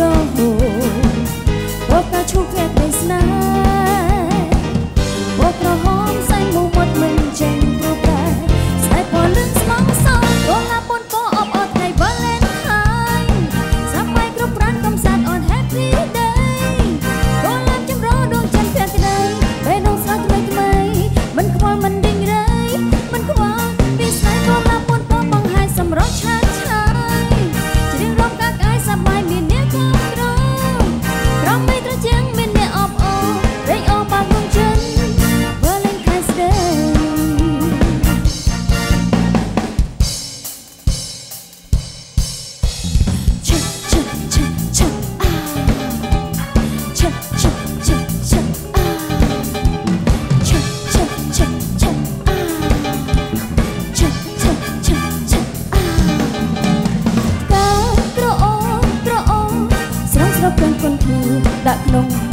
រហូតរកតែឈប់អ្នកតែស្នេហ៍ lung